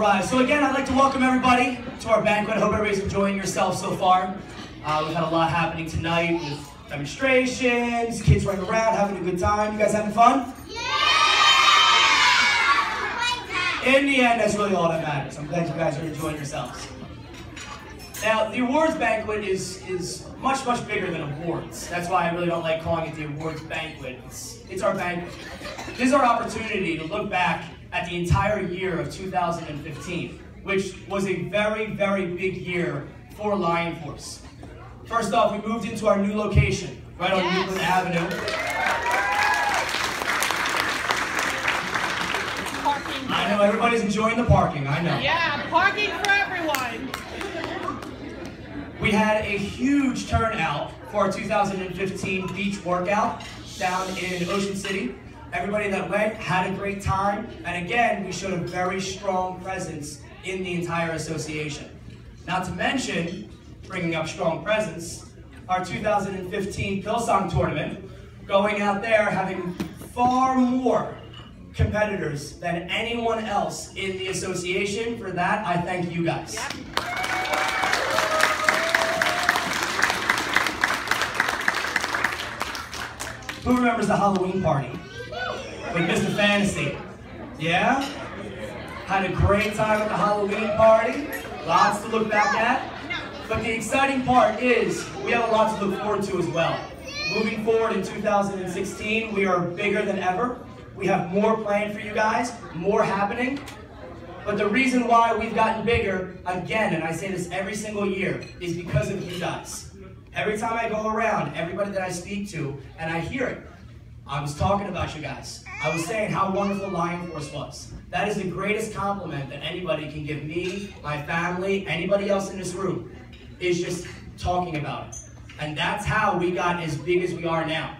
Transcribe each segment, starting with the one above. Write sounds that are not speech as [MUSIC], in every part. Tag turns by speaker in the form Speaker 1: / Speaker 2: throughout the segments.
Speaker 1: right, so again, I'd like to welcome everybody to our banquet. I hope everybody's enjoying yourself so far. Uh, we've had a lot happening tonight with demonstrations, kids running around, having a good time. You guys having fun? Yeah! In the end, that's really all that matters. I'm glad you guys are enjoying yourselves. Now, the awards banquet is, is much, much bigger than awards. That's why I really don't like calling it the awards banquet. It's, it's our banquet. This is our opportunity to look back at the entire year of 2015, which was a very, very big year for Lion Force. First off, we moved into our new location, right on
Speaker 2: Yes.
Speaker 1: Newland Avenue.
Speaker 2: Parking.
Speaker 1: I know everybody's enjoying the parking, I know.
Speaker 2: Yeah, parking for everyone.
Speaker 1: We had a huge turnout for our 2015 beach workout down in Ocean City. Everybody that went had a great time, and again, we showed a very strong presence in the entire association. Not to mention, bringing up strong presence, our 2015 Pilsong tournament, going out there having far more competitors than anyone else in the association. For that, I thank you guys.
Speaker 2: Yep.
Speaker 1: Who remembers the Halloween party with Mr. Fantasy? Yeah? Had a great time at the Halloween party. Lots to look back at. But the exciting part is we have a lot to look forward to as well. Moving forward in 2016, we are bigger than ever. We have more planned for you guys, more happening. But the reason why we've gotten bigger, again, and I say this every single year, is because of you guys. Every time I go around, everybody that I speak to, and I hear it, I was talking about you guys. I was saying how wonderful Lion Force was. That is the greatest compliment that anybody can give me, my family, anybody else in this room, is just talking about it. And that's how we got as big as we are now.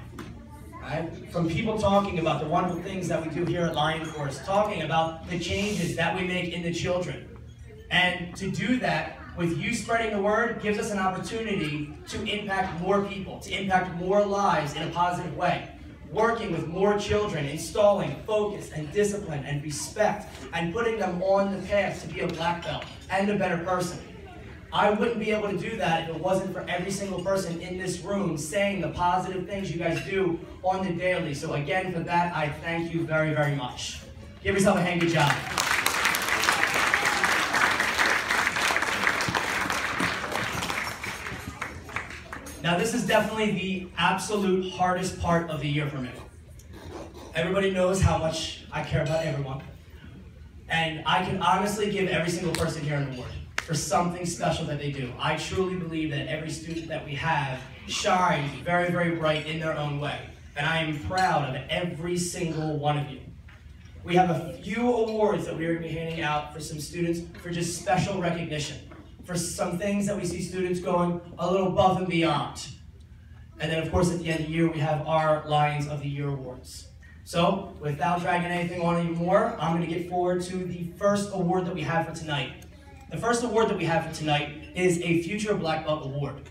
Speaker 1: Right? From people talking about the wonderful things that we do here at Lion Force, talking about the changes that we make in the children. And to do that with you spreading the word gives us an opportunity to impact more people, to impact more lives in a positive way. Working with more children, installing focus and discipline and respect, and putting them on the path to be a black belt and a better person. I wouldn't be able to do that if it wasn't for every single person in this room saying the positive things you guys do on the daily. So again, for that, I thank you very, very much. Give yourself a hand, good job. Now this is definitely the absolute hardest part of the year for me. Everybody knows how much I care about everyone. And I can honestly give every single person here an award for something special that they do. I truly believe that every student that we have shines very, very bright in their own way. And I am proud of every single one of you. We have a few awards that we are going to be handing out for some students for just special recognition, for some things that we see students going a little above and beyond. And then, of course, at the end of the year, we have our Lions of the Year awards. So, without dragging anything on anymore, I'm going to get forward to the first award that we have for tonight. The first award that we have for tonight is a Future Black Belt Award.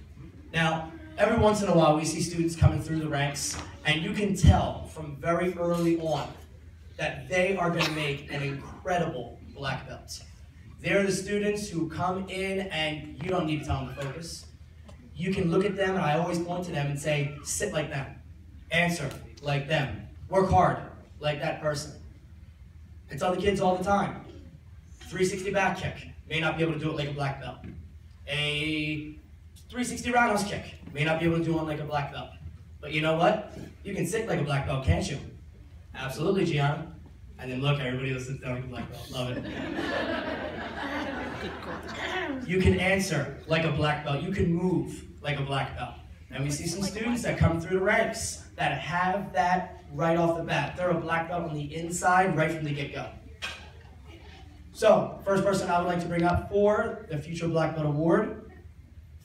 Speaker 1: Now, every once in a while, we see students coming through the ranks, and you can tell from very early on that they are going to make an incredible black belt. They're the students who come in and you don't need to tell them to focus. You can look at them, and I always point to them and say, sit like them, answer like them, work hard like that person. I tell the kids all the time 360 back kick, may not be able to do it like a black belt. A 360 roundhouse kick, may not be able to do one like a black belt. But you know what? You can sit like a black belt, can't you? Absolutely, Gianna. And then look, everybody sits down like a black belt. Love it. [LAUGHS] You can answer like a black belt. You can move like a black belt. And we see some students that come through the ranks that have that right off the bat. They're a black belt on the inside right from the get-go. So, first person I would like to bring up for the Future Black Belt Award,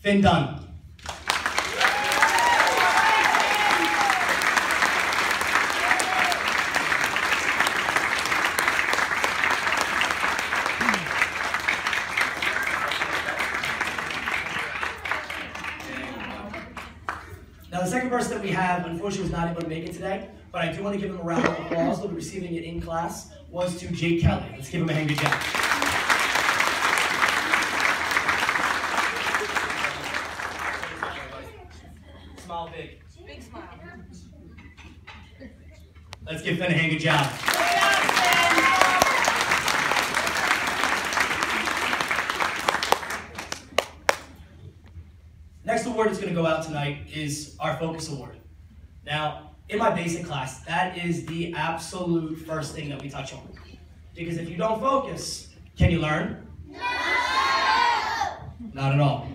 Speaker 1: Finn Dunn. second person that we have, unfortunately, was not able to make it today, but I do want to give him a round of applause. He'll be receiving it in class. Was to Jake Kelly. Let's give him a hand. Good job. Smile big.
Speaker 2: Big smile.
Speaker 1: Let's give Finn a hand. Good job. Next award that's going to go out tonight is our Focus Award. Now, in my basic class, that is the absolute first thing that we touch on. Because if you don't focus, can you learn? No! Not at all.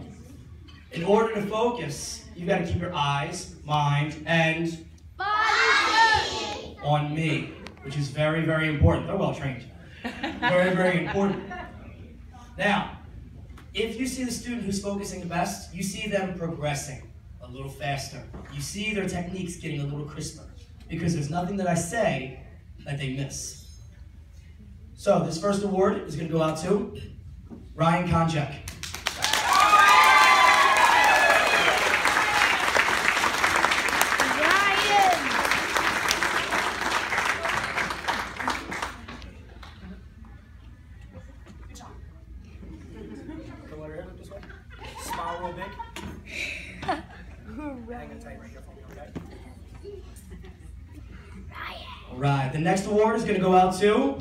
Speaker 1: In order to focus, you've got to keep your eyes, mind, and body on me, which is very, very important. They're well trained. Very, very important. Now, if you see the student who's focusing the best, you see them progressing a little faster. You see their techniques getting a little crisper because there's nothing that I say that they miss. So this first award is going to go out to Ryan Konjak. Go out to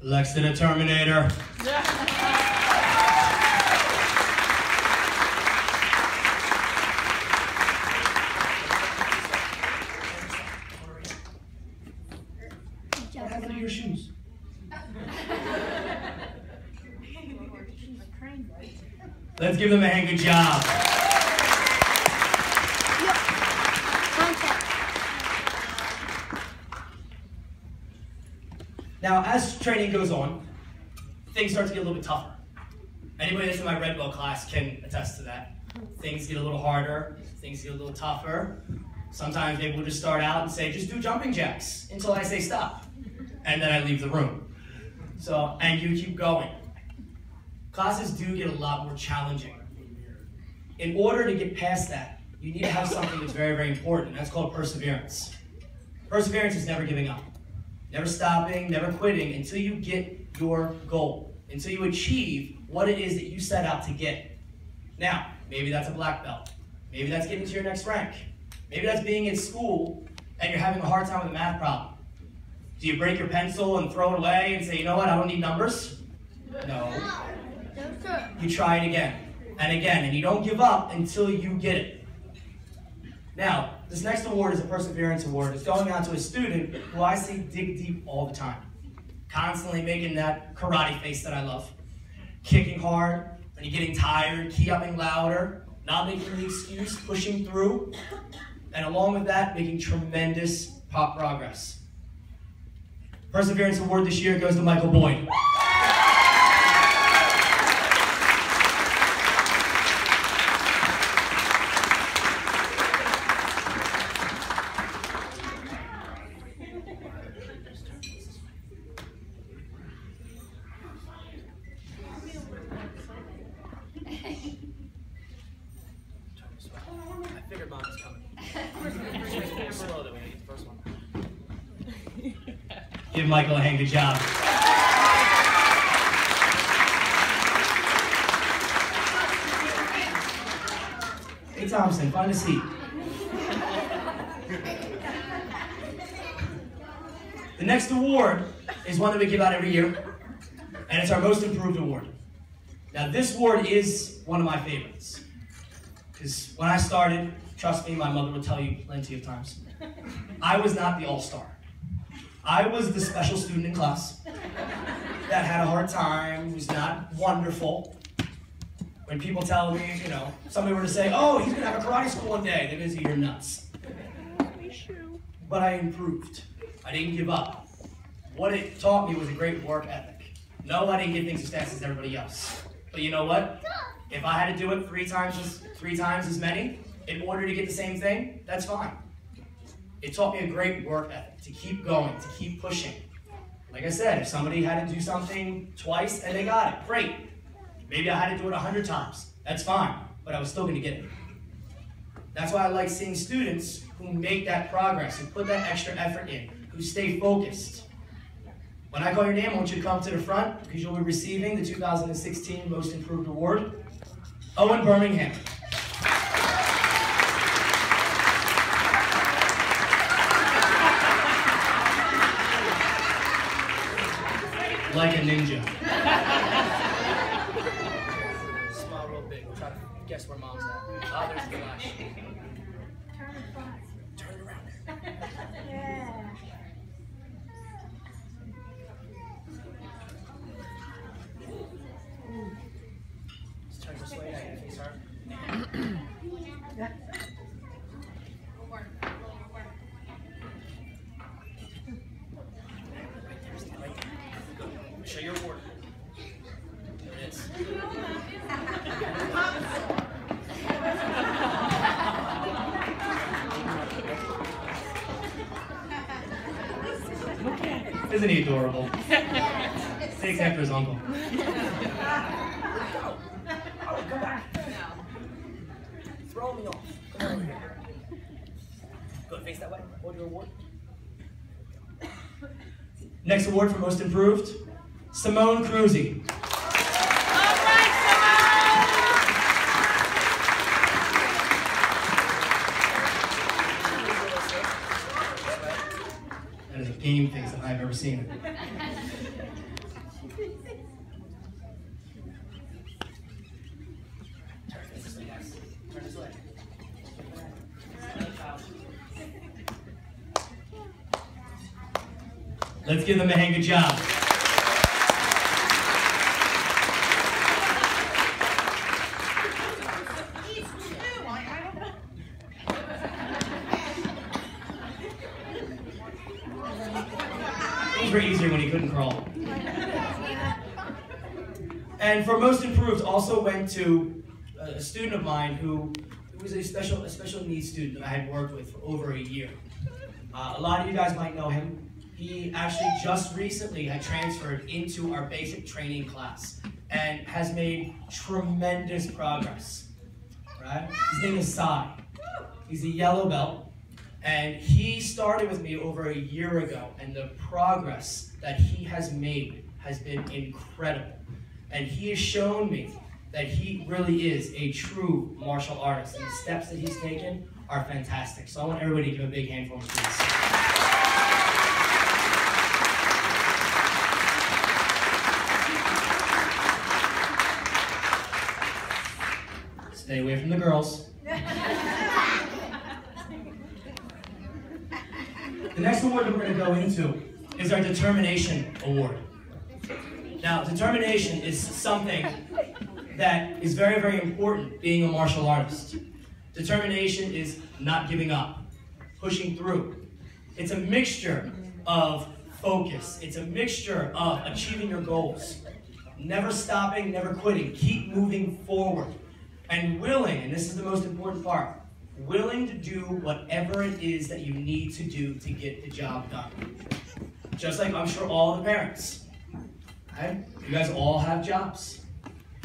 Speaker 1: Lex the Terminator. What happened to your shoes? Let's give them a hand. Good job. Now, as training goes on, things start to get a little bit tougher. Anybody that's in my red belt class can attest to that. Things get a little harder, things get a little tougher. Sometimes maybe we'll just start out and say, just do jumping jacks until I say stop. And then I leave the room. So, and you keep going. Classes do get a lot more challenging. In order to get past that, you need to have something that's very, very important. That's called perseverance. Perseverance is never giving up never stopping, never quitting until you get your goal, until you achieve what it is that you set out to get. Now, maybe that's a black belt. Maybe that's getting to your next rank. Maybe that's being in school and you're having a hard time with a math problem. Do you break your pencil and throw it away and say, you know what, I don't need numbers? No. You try it again and again, and you don't give up until you get it. Now, this next award is a Perseverance Award. It's going out to a student who I see dig deep all the time. Constantly making that karate face that I love. Kicking hard, when you're getting tired, key-upping louder, not making the excuse, pushing through, and along with that, making tremendous pop progress. Perseverance Award this year goes to Michael Boyd. I figured mom was coming. slow that we get the first one. Give Michael a hand, good job. Hey Thompson, find a seat. The next award is one that we give out every year, and it's our most improved award. Now this award is one of my favorites. Because when I started, trust me, my mother would tell you plenty of times, I was not the all-star. I was the special student in class that had a hard time, was not wonderful. When people tell me, you know, somebody were to say, oh, he's gonna have a karate school one day, they're gonna say, you're nuts. But I improved. I didn't give up. What it taught me was a great work ethic. No, I didn't get things as fast as everybody else. But you know what? If I had to do it three times three times as many in order to get the same thing, that's fine. It taught me a great work ethic to keep going, to keep pushing. Like I said, if somebody had to do something twice and they got it, great. Maybe I had to do it a hundred times. That's fine, but I was still going to get it. That's why I like seeing students who make that progress, who put that extra effort in, who stay focused. When I call your name, I want you to come to the front because you'll be receiving the 2016 Most Improved Award. Owen Birmingham. Like a ninja. Isn't he adorable? Takes after his uncle. Throw me off. Come over here. Go face that way. Hold your award. Next award for most improved, Simone Cruzy. That is a game face if I've ever seen. Let's give them a hand. Good job.
Speaker 2: He's two. I, I don't know.
Speaker 1: Things were easier when he couldn't crawl. And for most improved, also went to a student of mine who was a special, a special needs student that I had worked with for over a year. Uh, a lot of you guys might know him. He actually just recently had transferred into our basic training class and has made tremendous progress. Right? His name is Sai. He's a yellow belt. And he started with me over a year ago, and the progress that he has made has been incredible. And he has shown me that he really is a true martial artist, and the steps that he's taken are fantastic. So I want everybody to give a big hand for him, please. Stay away from the girls. The next award that we're going to go into is our Determination Award. Now, determination is something that is very, very important being a martial artist. Determination is not giving up, pushing through. It's a mixture of focus, it's a mixture of achieving your goals, never stopping, never quitting, keep moving forward, and willing, and this is the most important part, willing to do whatever it is that you need to do to get the job done. Just like I'm sure all the parents. Okay? You guys all have jobs.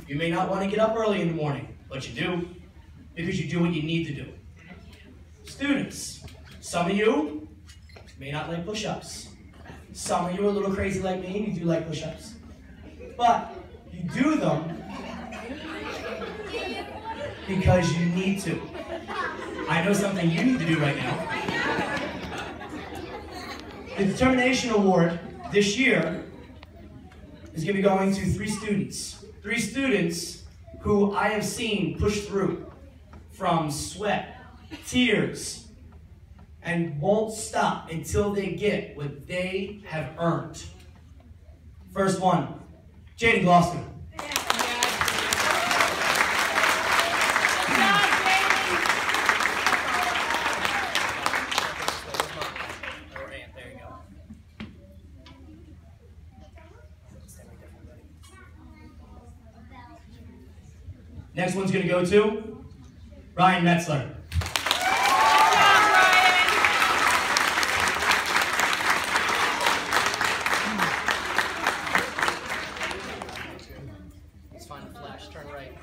Speaker 1: You may not want to get up early in the morning, but you do because you do what you need to do. Students, some of you may not like push-ups. Some of you are a little crazy like me and you do like push-ups. But you do them because you need to. I know something you need to do right now. The Determination Award this year is going to be going to three students. Three students who I have seen push through from sweat, tears, and won't stop until they get what they have earned. First one, Jaden Gloucester. Next one's gonna go to Ryan Metzler. Let's find the flash. Turn right.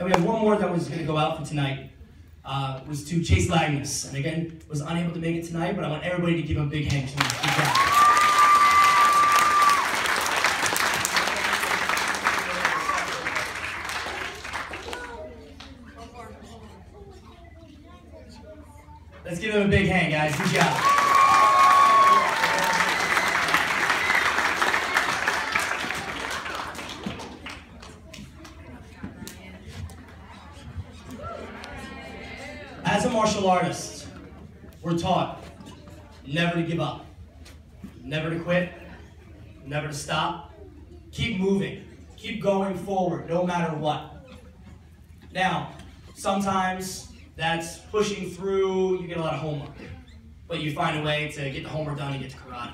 Speaker 1: And we have one more that was going to go out for tonight. Uh, was to Chase Lagnus, and again was unable to make it tonight, but I want everybody to give him a big hand to him. Good job. Let's give him a big hand, guys. Good job. As a martial artist, we're taught never to give up, never to quit, never to stop. Keep moving, keep going forward, no matter what. Now, sometimes that's pushing through, you get a lot of homework, but you find a way to get the homework done and get to karate.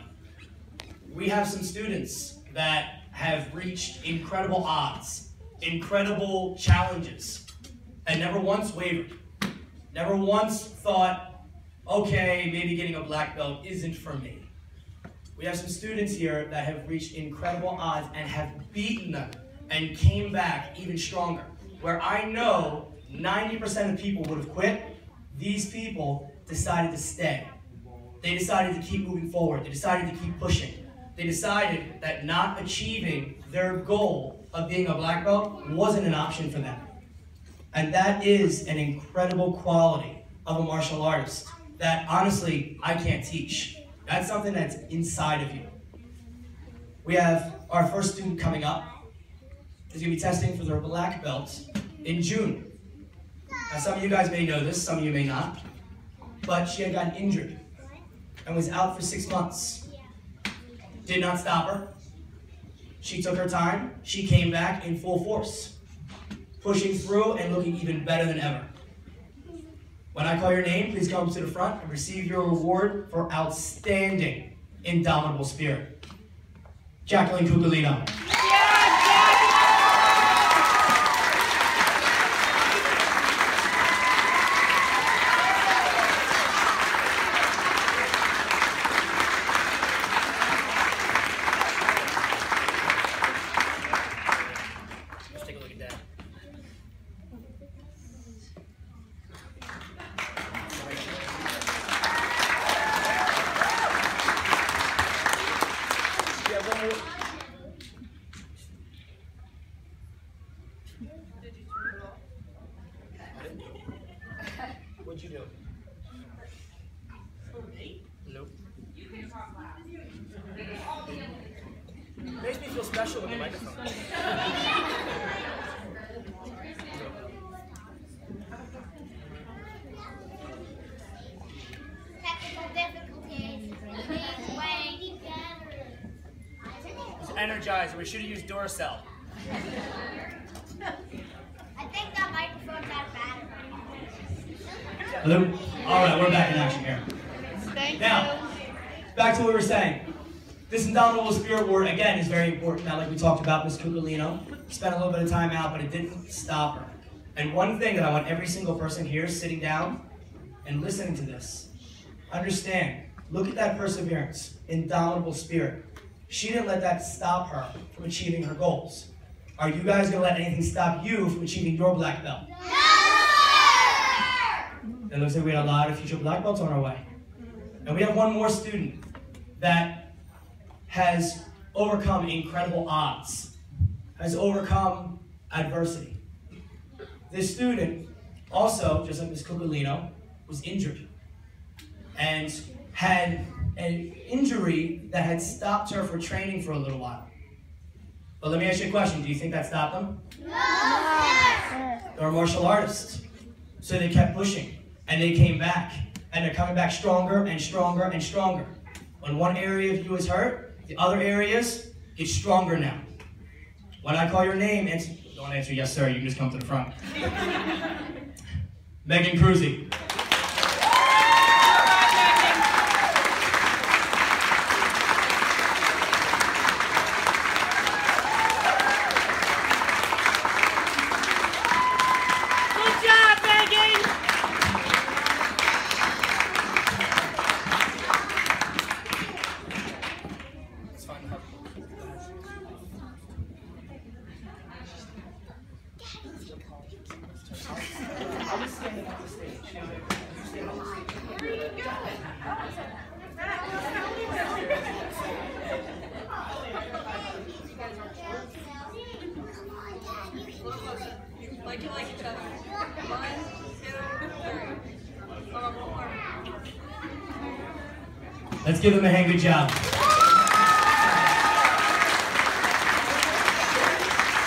Speaker 1: We have some students that have reached incredible odds, incredible challenges, and never once wavered. Never once thought, okay, maybe getting a black belt isn't for me. We have some students here that have reached incredible odds and have beaten them and came back even stronger. Where I know 90% of people would have quit, these people decided to stay. They decided to keep moving forward. They decided to keep pushing. They decided that not achieving their goal of being a black belt wasn't an option for them. And that is an incredible quality of a martial artist that honestly I can't teach. That's something that's inside of you. We have our first student coming up. Is going to be testing for their black belt in June. Now, some of you guys may know this, some of you may not, but she had gotten injured and was out for six months. Did not stop her. She took her time. She came back in full force pushing through and looking even better than ever. When I call your name, please come to the front and receive your reward for outstanding indomitable spirit. Jacqueline Cuculino. Makes me feel special with the microphone. It's energizer. We should have used Duracell.
Speaker 3: I think that microphone's out of battery.
Speaker 1: Hello? All right, we're back in action here.
Speaker 2: Thank
Speaker 1: Now, back to what we were saying. This Indomitable Spirit Award, again, is very important. Now, like we talked about, Miss Cuculino spent a little bit of time out, but it didn't stop her. And one thing that I want every single person here sitting down and listening to this, understand, look at that perseverance, indomitable spirit. She didn't let that stop her from achieving her goals. Are you guys going to let anything stop you from achieving your black belt? It looks like we had a lot of future black belts on our way. And we have one more student that has overcome incredible odds, has overcome adversity. This student also, just like Ms. Cuculino, was injured and had an injury that had stopped her for training for a little while. But let me ask you a question. Do you think that stopped them? No. They're a martial artist. So they kept pushing and they came back. And they're coming back stronger and stronger and stronger. When one area of you is hurt, the other areas get stronger now. When I call your name, answer, don't answer yes sir, you can just come to the front. [LAUGHS] Megan Cruzy.
Speaker 2: Good job, Megan!
Speaker 1: It's fine. Let's give them a hand. Good job.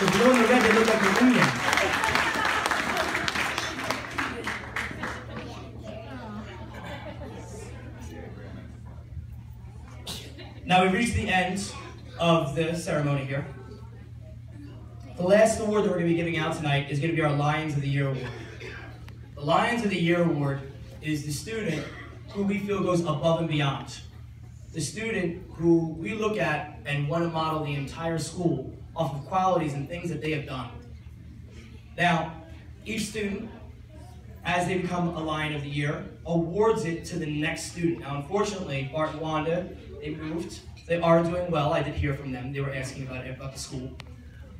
Speaker 1: The blue and the red, they look like the Indians. Now we've reached the end of the ceremony here. The last award that we're going to be giving out tonight is going to be our Lions of the Year award. The Lions of the Year award is the student who we feel goes above and beyond. The student who we look at and want to model the entire school off of qualities and things that they have done. Now, each student, as they become a Lion of the Year, awards it to the next student. Now, unfortunately, Bart and Wanda, they moved. They are doing well. I did hear from them. They were asking about, about the school.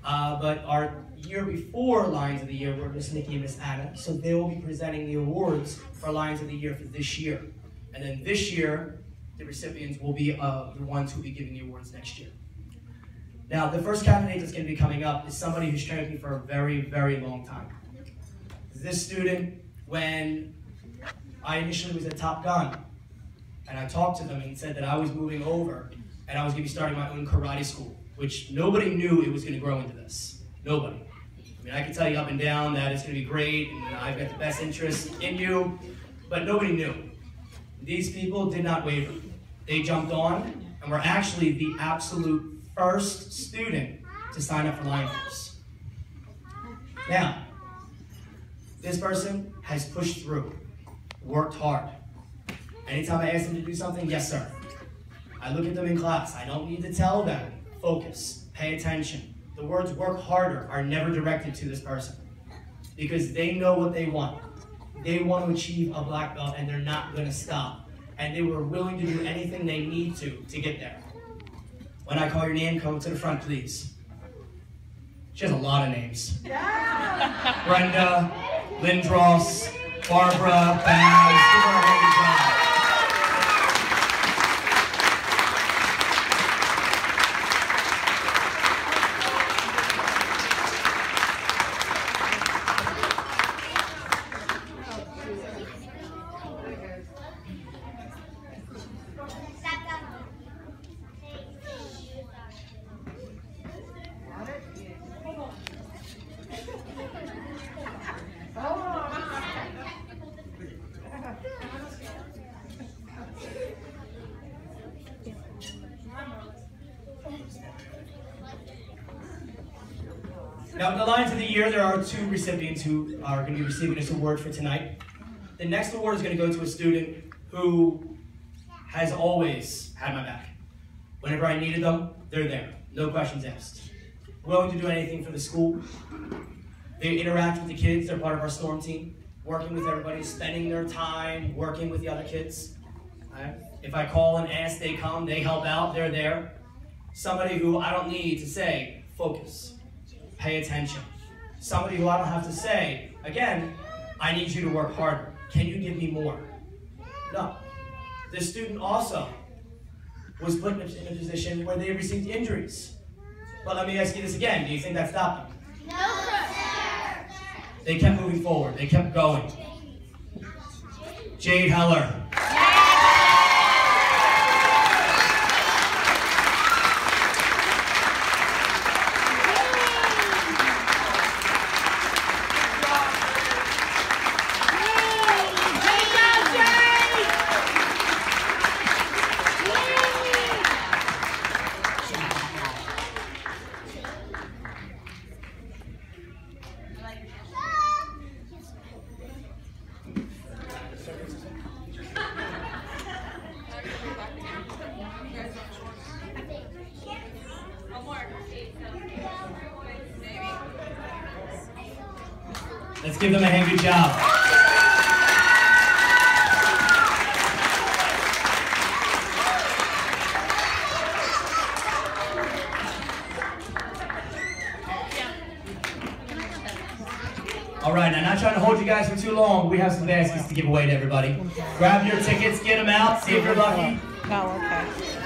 Speaker 1: Uh, but our year before Lions of the Year were Miss Nikki and Miss Anna, so they will be presenting the awards for Lions of the Year for this year. And then this year, the recipients will be uh, the ones who will be giving the awards next year. Now, the first candidate that's going to be coming up is somebody who's trained me for a very, very long time. This student, when I initially was at Top Gun, and I talked to them and said that I was moving over and I was going to be starting my own karate school, which nobody knew it was going to grow into this. Nobody. I mean, I can tell you up and down that it's going to be great and I've got the best interest in you, but nobody knew. These people did not waver. They jumped on and were actually the absolute first student to sign up for Lionels. Now, this person has pushed through, worked hard. Anytime I ask them to do something, yes, sir. I look at them in class. I don't need to tell them, focus, pay attention. The words work harder are never directed to this person because they know what they want. They want to achieve a black belt and they're not going to stop. And they were willing to do anything they need to to get there. When I call your name, come to the front, please. She has a lot of names.
Speaker 2: Yeah.
Speaker 1: Brenda, Lindros, Barbara, Baz. Now, the Lions of the Year, there are two recipients who are going to be receiving this award for tonight. The next award is going to go to a student who has always had my back. Whenever I needed them, they're there. No questions asked. Willing to do anything for the school. They interact with the kids. They're part of our storm team. Working with everybody, spending their time working with the other kids. Right? If I call and ask, they come. They help out. They're there. Somebody who I don't need to say, focus pay attention. Somebody who I don't have to say, again, I need you to work harder. Can you give me more? No. This student also was put in a position where they received injuries. But let me ask you this again. Do you think that stopped them?
Speaker 3: No, sir.
Speaker 1: They kept moving forward. They kept going. Jade Heller. Let's give them a hand. Good job. All right, I'm not trying to hold you guys for too long. We have some baskets to give away to everybody. Grab your tickets, get them out, see if you're lucky.
Speaker 4: Oh, okay.